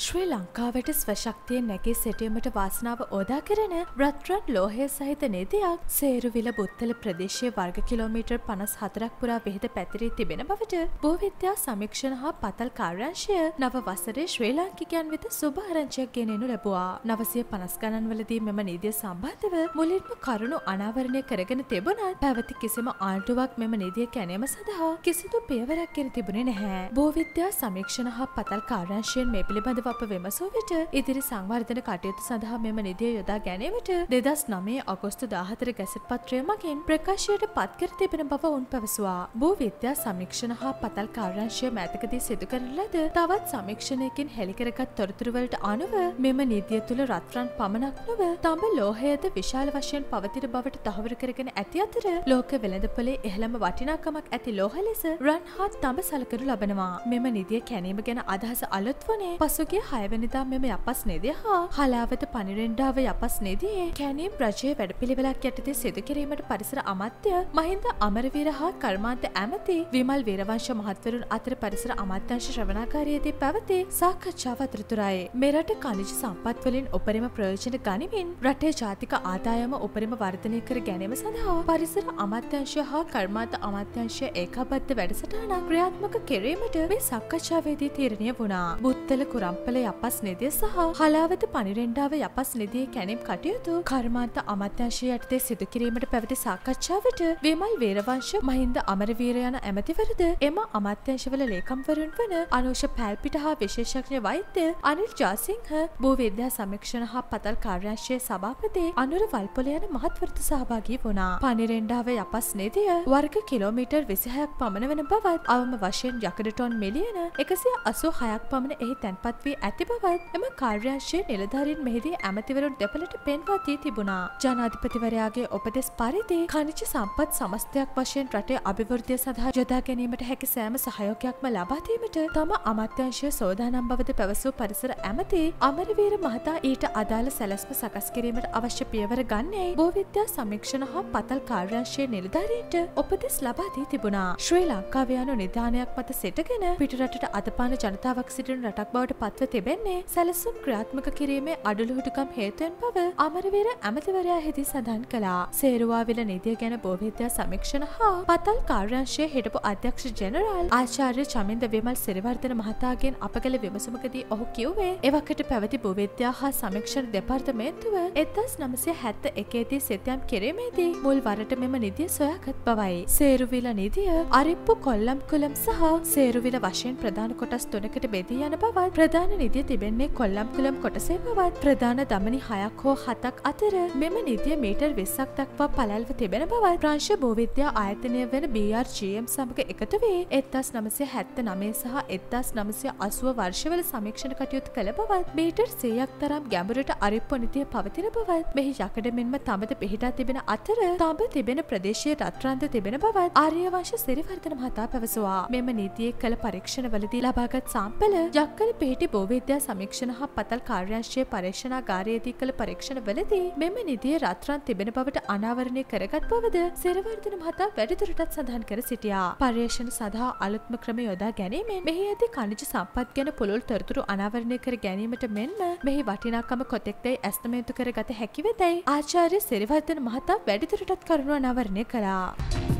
ශ්‍රී ලංකාවට ස්වශක්තිය නැගේ සිටීමට වාසනාව ඕදා කරන රත්රන් ලෝහය සහිත නේදයක් සේරුවිල බුත්තල ප්‍රදේශය වර්ග කිලෝමීටර් පනස් හතරක් පුරා විහිද පැතිරී තිබෙන බවට භූවිද්‍යා සමීක්ෂණ හා පතල් කාර්යංශය නව වසරේ ශ්‍රී ලාංකිකයන් වෙත සුභාරංචයක් ගෙනෙනු ලැබවා. නවසය පනස් ගණන්වලදී මෙම නීතිය සම්බන්ධව මුලින්ම කරුණු අනාවරණය කරගෙන තිබුණත් පැවති කිසිම ආණ්ඩුවක් මෙම නීතිය කැනීම සඳහා කිසිදු පියවරක් ගෙන තිබුණේ නැහැ. භූවිද්‍යා සමීක්ෂණ හා පතල් කාර්යංශයෙන් මේ පිළිබඳව අප විමසූ විට ඉදිරි සංවර්ධන කටයුතු සඳහා මෙම නිදිය යොදා ගැනීමට දෙදස් නමේ අගොස්තු දාහතර ගැසට පත්‍රය මගින් ප්‍රකාශයට පත්කර තිබෙන බව උන් පැවසවා. භූ විද්‍යා සමීක්ෂණ හා පතල් කාර්යංශය මෑතකදී සිදු කරන ලද තවත් සමීක්ෂණයකින් හෙළිකරගත් තොරතුරුවලට අනුව මෙම නීතිය තුළ රත්රන් පමණක් නොව තඹ ලෝහයද විශාල වශයෙන් පවතින බවට තහවුරු කරගෙන ඇති අතර ලෝක වෙළඳපොලේ ඉහළම වටිනාකමක් ඇති ලෝහ ලෙස රන් හා තඹ සලකරු ලබනවා. මෙම නිදිය කැනීම ගැන අදහස අලුත් වනේ පසුගේ හයවනිදා මෙම යපස් නෙදය හා හලාවත පනිරෙන්ඩාව යපස් නෙදයේ කැනීම් රජය වැඩපිළිවෙලක් යටතේ සිදු කිරීමට පරිසර අමත්‍ය මහින්ද අමරවීර හා කර්මාන්ත ඇමති විමල් වීරවංශ මහත්වරුන් අතර පරිසර අමත්‍යංශ ශ්‍රවනාකාරයේදී පැවති සාකච්ඡාව අතරතුරයි. මෙරට කනිජ සම්පත්වලින් උපරිම ප්‍රයෝජන ගනිමින් රටේ ජාතික ආදායම උපරිම වර්ධනය කර ගැනීම සඳහා පරිසර අමත්‍යංශය හා කර්මාන්ත අමත්‍යංශය ඒකාබද්ධ වැඩසටහනක් ක්‍රියාත්මක කිරීමට මේ සක්කච්ඡාවේදී තීරණය වුණා. බුත්තල කුරම්ප කළ යපස් නිදිය සහ හලාවත පනිරෙන්ඩාව යපස් නිදිය කැනෙම් කටයුතු කර්මාන්ත අමත්‍යංශය යටතේ සිදු කිරීමට පැවති සාකච්ඡාවට විමල් වේරවංශ මහින්ද අමරවීර යන ඇමතිවරද එම අමත්‍යංශවල ලේකම්වරුන් වන අනුෂ පැල්පිට හා විශේෂඥ වෛද්‍ය අනිල් ජාසිංහ භූවිද්‍යා සමීක්ෂණ හා පතල් කාර්යංශයේ සභාපති අනුර වල්පොල යන මහත්වෘත සහභාගී වුණා. පනිරෙන්ඩාව යපස් නිදිය වර්ග කිලෝමීටර් විසිහයක් පමණ වන බවත් අවම වශයෙන් යකඩ ටොන් මිලියන එකසිය අසු හයක් පමණ එහි තැන්පත් වී ඇති බවත් එම කාර්යංශයේ නිලධාරීන් මෙහිදී ඇමතිවරුන් දෙපළට පෙන්වා දී තිබුණා. ජනාධිපතිවරයාගේ උපදෙස් පරිදි khනිජ සම්පත් සමස්තයක් වශයෙන් රටේ අභිවෘද්ධිය සඳහා යොදා ගැනීමට හැකි සෑම සහයෝගයක්ම ලබා දීමට තම අමාත්‍යංශය සෝදානම් බවද පැවසූ පරිසර ඇමති අමරවීර මහතා ඊට අදාළ සැලැස්ම සකස් කිරීමට අවශ්‍ය පියවර ගන්නේ භූවිද්‍යා සමීක්ෂණ හා පතල් කාර්යංශයේ නිලධාරීන්ට උපදෙස් ලබා දී තිබුණා. ශ්‍රී ලංකාව යනු නිධානයක් මත සිටගෙන පිටරටට අදපාන ජනතාවක් සිටින රටක් බවට පත්ව තිබෙන්නේ සැලසුම් ක්‍රියාත්මක කිරීමේ අඩුළුහුටුකම් හේතුවෙන් බව අමරවීර ඇමතිවරයා හිදී සඳහන් කළා. සේරුවාවිල නීතිය ගැන බෝවිද්‍යා සමීක්ෂණ හා පතල් කාර්යංශයේ හිටපු අධ්‍යක්ෂ ජෙනරාල් ආචාර්ය චමින්ද විමල් සිරිවර්ධන මහතාගෙන් අප කළ විමසමකදී ඔහු කිව්වේ එවකට පැවති භූවිද්‍යා හා සමීක්ෂණ දෙපාර්තමේන්තුව එදස් නමසය හැත්ත එකේදී සිතයම් කිරීමේදී මුල් වරට මෙම නිදිය සොයාගත් බවයි. සේරුවිල නිදිය අරිප්පු කොල්ලම් කුලම් සහ සේරුවිල වශයෙන් ප්‍රධාන කොටස් තුනකට බෙදී යන බවත් ප්‍රධාන නිදිය තිබෙන්නේ කොල්ලම් කුලම් කොටසේ බවත් ප්‍රධාන දමනි හයක් හෝ හතක් අතර මෙම නිදිය මීටර් විස්සක් දක්වා පලල්ව තිබෙන බවත් ප්‍රංශ භූවිද්‍යා ආයතනය වන BRGM සමඟ එකතු වේ එත්තස් නමසය හැත්ත නමේ සහ එත්තස් නමසය අසුව වර්ෂවල සමීක්ෂණ කටයුතු කළ බවත් මීටර් සේයක් තරම් ගැඹුරට අරිප්පො නිතිය පවතින බවත් මෙහි යකඩ මෙන්ම තඹද පිහිටා තිබෙන අතර තඹ තිබෙන ප්‍රදේශයේ රත්රන්ද තිබෙන බවත් ආර්යවංශ සිරිවර්ධන මහතා පැවසවා. මෙම නීතියේ කළ පරීක්ෂණවලදී ලබාගත් සම්පල යක්කල පිහිටි බෝවිද්‍යා සමීක්ෂණ හා පතල් කාර්යංශයේ පරීක්ෂණාගාරයේදී කළ පරීක්ෂණවලදී මෙම නිදිය රත්රන් තිබෙන බවට අනාවරණය කරගත් බවද සිරවර්ධන මහතා වැඩිදුරටත් සඳහන් කර සිටියා. පර්යේෂණ සඳහා අලුත්ම ක්‍රම යොදා ගැනීමෙන් මෙහි ඇති කනිජ සම්පත් ගැන පුළුල් තොරතුරු අනාවරණය කර ගැනීමට මෙන්ම මෙහි වටිනාකම කොතෙක්දයි ඇස්තමේන්තු කරගත හැකි වෙතයි ආචාර්ය සිරිවර්ධන මහතා වැඩිදුරටත් කරුණු අනාවරණය කළා.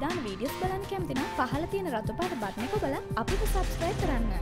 සංවිධාන වීඩියස් බලන් කැමතිනම් පහල තියෙන රතුපාට බට්නක බල අපිට සබස්ක්‍රයි කරන්න.